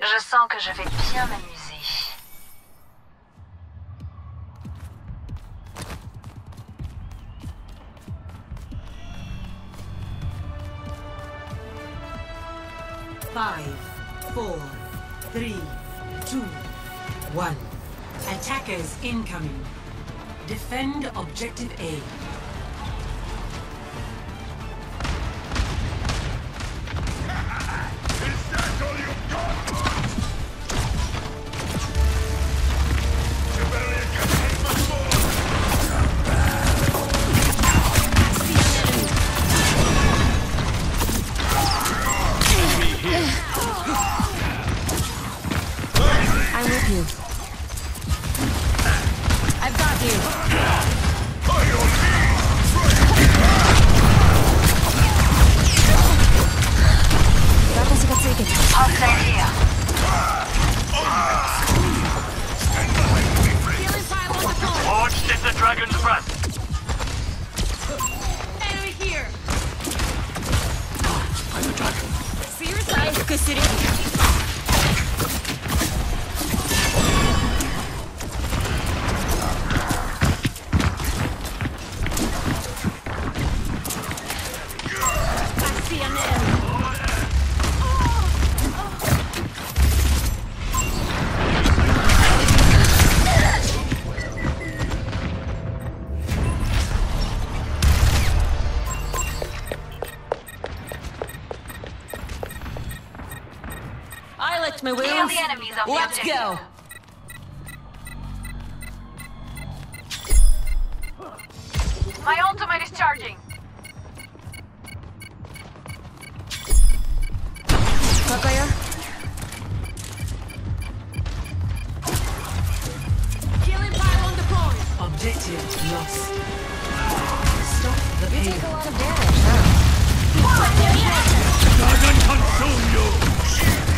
Je sens que je vais bien m'amuser. Five, four, three, two, one. Attackers incoming. Defend objective A. you. I've got you. Wrappers got taken. Hostile. I licked Kill the enemies of Let's objective. go. My ultimate is charging. Kakaya? Killing pile on the point. Objective lost. Stop the You take a lot of damage, huh? Dragon consume you!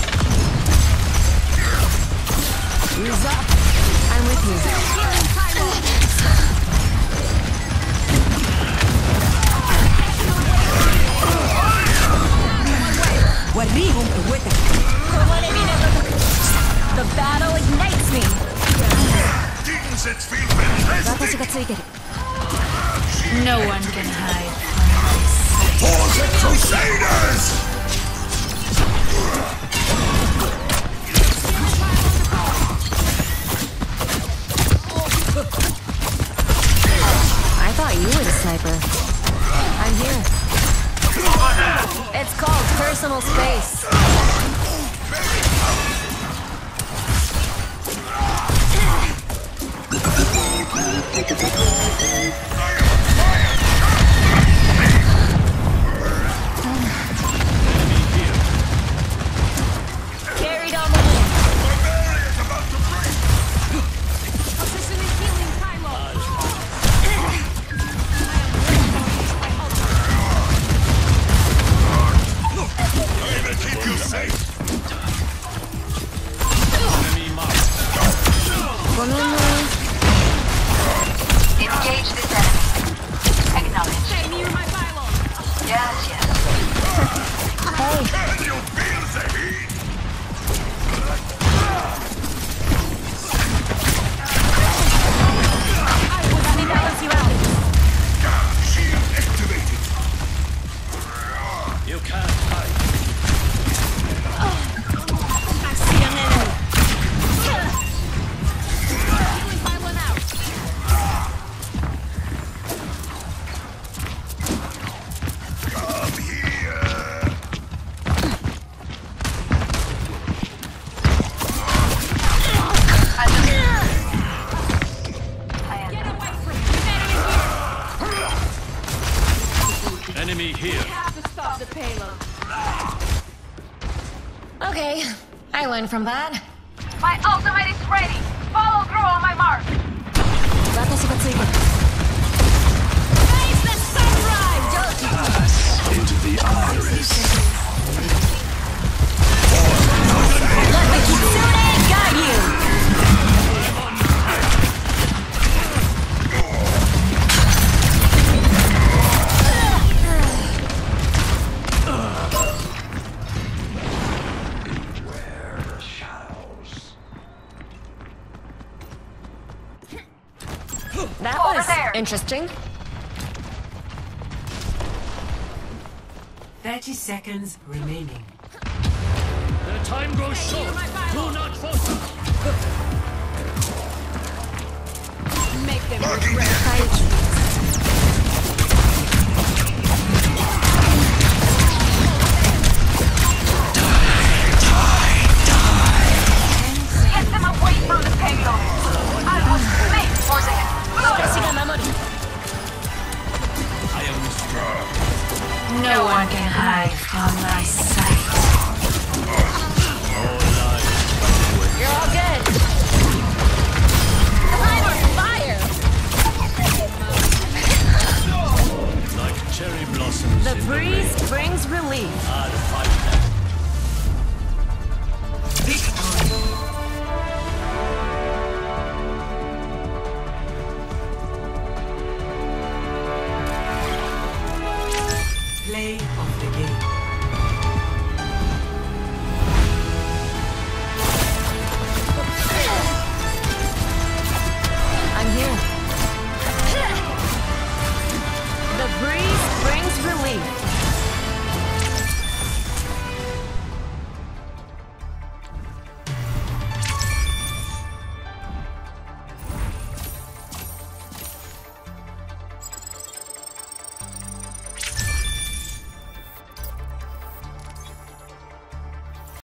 Use up. I'm with you. The battle ignites me. No one can hide. For the Crusaders! Thought you were the sniper. I'm here. It's called personal space. Enemy here. have to stop the payload. Okay, I learned from that. My ultimate is ready. Follow through on my mark. 私 Over was there. interesting. 30 seconds remaining. The time grows short. Do not falter. Make them Marking regret. Hide